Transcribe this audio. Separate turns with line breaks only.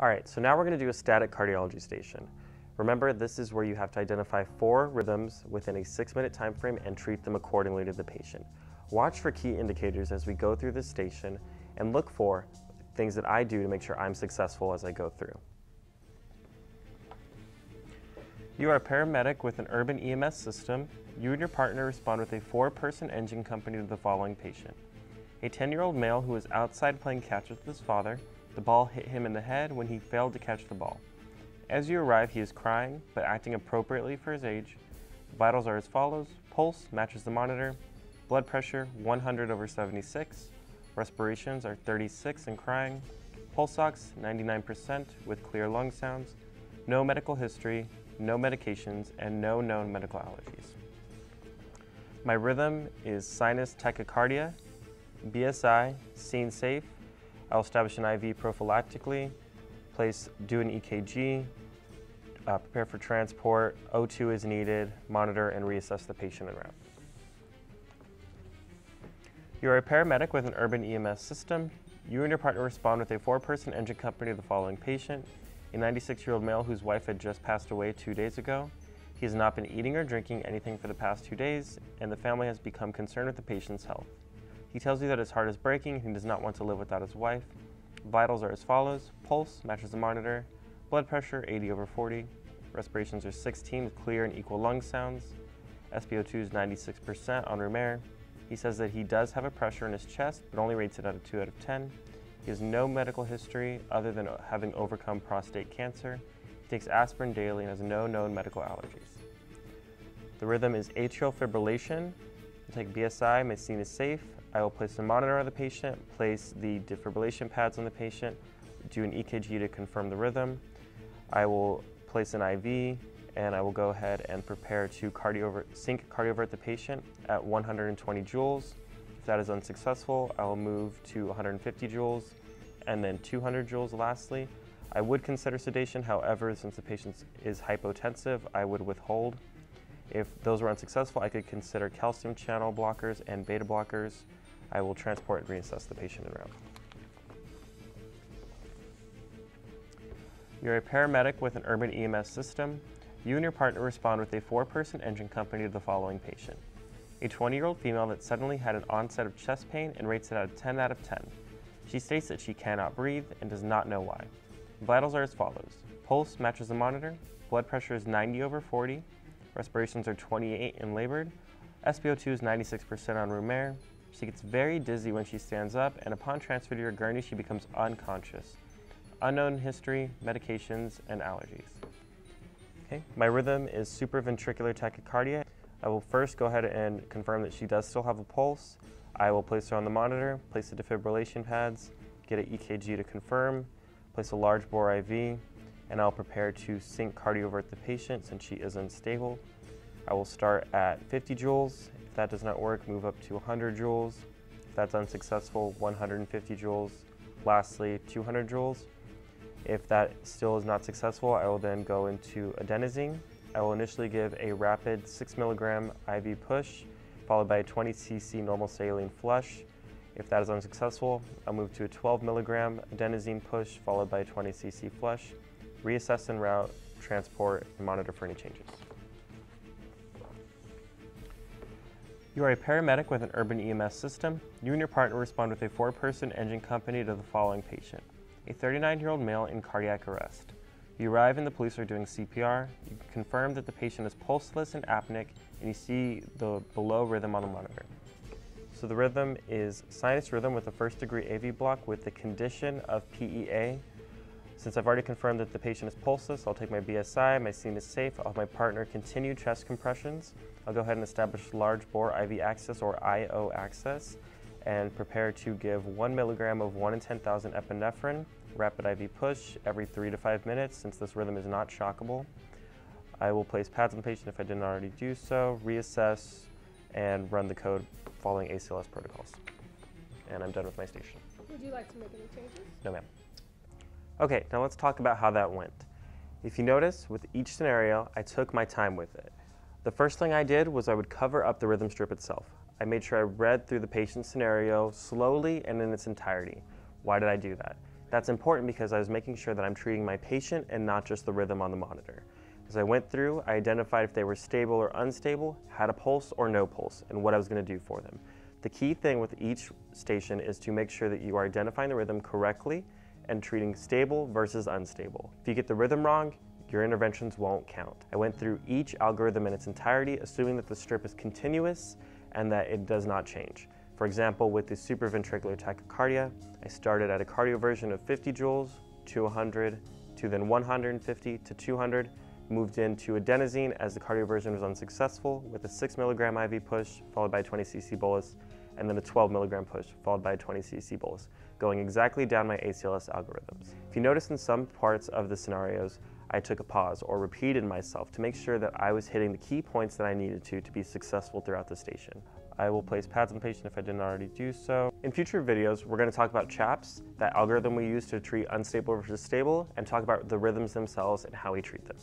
All right, so now we're going to do a static cardiology station. Remember, this is where you have to identify four rhythms within a six minute time frame and treat them accordingly to the patient. Watch for key indicators as we go through this station and look for things that I do to make sure I'm successful as I go through. You are a paramedic with an urban EMS system. You and your partner respond with a four-person engine company to the following patient. A 10-year-old male who is outside playing catch with his father. The ball hit him in the head when he failed to catch the ball. As you arrive, he is crying, but acting appropriately for his age. Vitals are as follows. Pulse matches the monitor. Blood pressure 100 over 76. Respirations are 36 and crying. Pulse ox 99% with clear lung sounds. No medical history, no medications, and no known medical allergies. My rhythm is sinus tachycardia, BSI, scene safe. I'll establish an IV prophylactically, place, do an EKG, uh, prepare for transport, O2 is needed, monitor and reassess the patient en route. You are a paramedic with an urban EMS system. You and your partner respond with a four-person engine company to the following patient, a 96-year-old male whose wife had just passed away two days ago. He has not been eating or drinking anything for the past two days, and the family has become concerned with the patient's health. He tells you that his heart is breaking and he does not want to live without his wife. Vitals are as follows. Pulse matches the monitor. Blood pressure 80 over 40. Respirations are 16 with clear and equal lung sounds. SpO2 is 96% on room air. He says that he does have a pressure in his chest, but only rates it out of 2 out of 10. He has no medical history other than having overcome prostate cancer. He takes aspirin daily and has no known medical allergies. The rhythm is atrial fibrillation. I'll take BSI, scene is safe. I will place a monitor on the patient, place the defibrillation pads on the patient, do an EKG to confirm the rhythm. I will place an IV, and I will go ahead and prepare to sync cardiovert the patient at 120 joules. If that is unsuccessful, I will move to 150 joules and then 200 joules lastly. I would consider sedation, however, since the patient is hypotensive, I would withhold. If those were unsuccessful, I could consider calcium channel blockers and beta blockers. I will transport and reassess the patient en route. You're a paramedic with an urban EMS system. You and your partner respond with a four-person engine company to the following patient. A 20-year-old female that suddenly had an onset of chest pain and rates it out of 10 out of 10. She states that she cannot breathe and does not know why. Vitals are as follows. Pulse matches the monitor. Blood pressure is 90 over 40. Respirations are 28 and labored. SpO2 is 96% on room air. She gets very dizzy when she stands up, and upon transfer to your gurney, she becomes unconscious. Unknown history, medications, and allergies. Okay, my rhythm is supraventricular tachycardia. I will first go ahead and confirm that she does still have a pulse. I will place her on the monitor, place the defibrillation pads, get an EKG to confirm, place a large bore IV, and I'll prepare to sync cardiovert the patient since she is unstable. I will start at 50 joules. If that does not work, move up to 100 joules. If that's unsuccessful, 150 joules. Lastly, 200 joules. If that still is not successful, I will then go into adenosine. I will initially give a rapid 6 milligram IV push, followed by a 20 cc normal saline flush. If that is unsuccessful, I'll move to a 12 milligram adenosine push, followed by a 20 cc flush. Reassess en route, transport, and monitor for any changes. You are a paramedic with an urban EMS system. You and your partner respond with a four-person engine company to the following patient a 39-year-old male in cardiac arrest. You arrive and the police are doing CPR. You confirm that the patient is pulseless and apneic, and you see the below rhythm on the monitor. So the rhythm is sinus rhythm with a first degree AV block with the condition of PEA. Since I've already confirmed that the patient is pulseless, I'll take my BSI, my scene is safe, I'll have my partner continue chest compressions. I'll go ahead and establish large bore IV access or IO access and prepare to give one milligram of 1 in 10,000 epinephrine, rapid IV push every three to five minutes since this rhythm is not shockable. I will place pads on the patient if I didn't already do so, reassess, and run the code following ACLS protocols. And I'm done with my station.
Would you like to make any changes?
No, ma'am. Okay, now let's talk about how that went. If you notice, with each scenario, I took my time with it. The first thing I did was I would cover up the rhythm strip itself. I made sure I read through the patient scenario slowly and in its entirety. Why did I do that? That's important because I was making sure that I'm treating my patient and not just the rhythm on the monitor. As I went through, I identified if they were stable or unstable, had a pulse or no pulse, and what I was going to do for them. The key thing with each station is to make sure that you are identifying the rhythm correctly and treating stable versus unstable. If you get the rhythm wrong, your interventions won't count. I went through each algorithm in its entirety, assuming that the strip is continuous and that it does not change. For example, with the supraventricular tachycardia, I started at a cardioversion of 50 joules to 100 to then 150 to 200 moved into adenosine as the cardioversion was unsuccessful with a 6 milligram IV push followed by a 20 cc bolus and then a 12 milligram push followed by a 20 cc bolus, going exactly down my ACLS algorithms. If you notice in some parts of the scenarios, I took a pause or repeated myself to make sure that I was hitting the key points that I needed to to be successful throughout the station. I will place pads on the patient if I didn't already do so. In future videos, we're going to talk about CHAPS, that algorithm we use to treat unstable versus stable, and talk about the rhythms themselves and how we treat them.